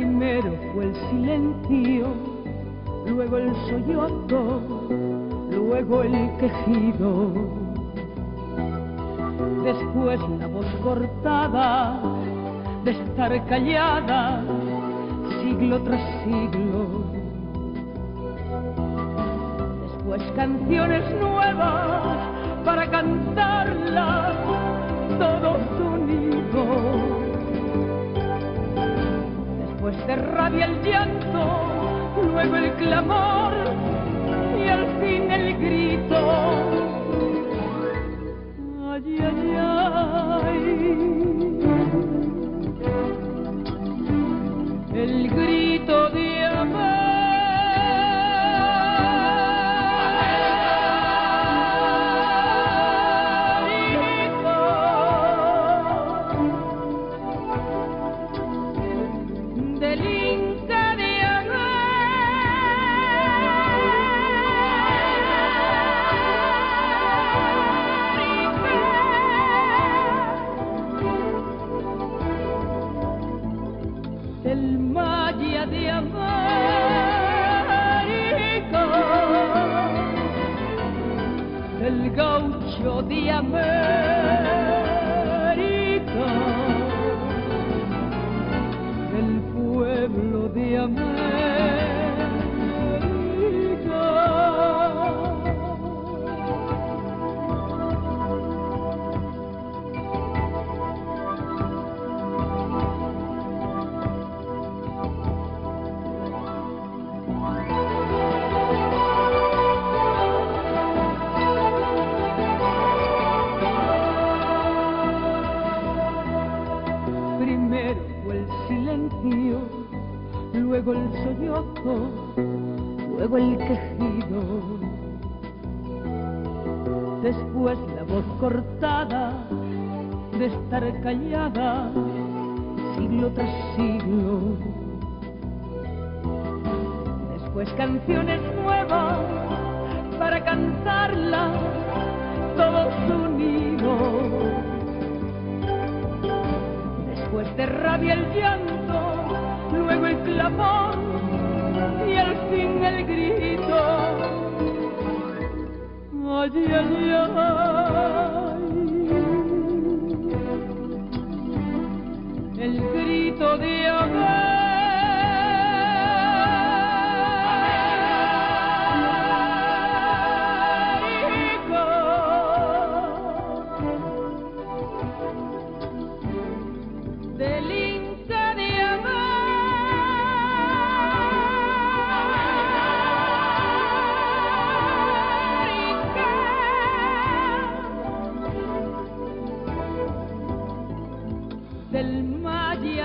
Primero fue el silencio, luego el sollozo, luego el quejido. Después la voz cortada de estar callada siglo tras siglo. Después canciones nuevas para cantarlas de rabia el llanto, luego el clamor y al fin el grito. Del Maya de América, del gaucho de América luego el sollozo, luego el quejido. Después la voz cortada de estar callada siglo tras siglo. Después canciones nuevas para cantarlas después de rabia el llanto, luego el clamor y al fin el grito. Ay, ay, ay. El grito de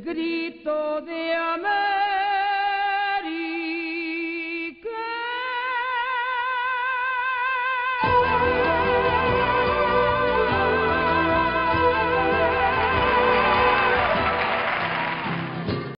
grito de América.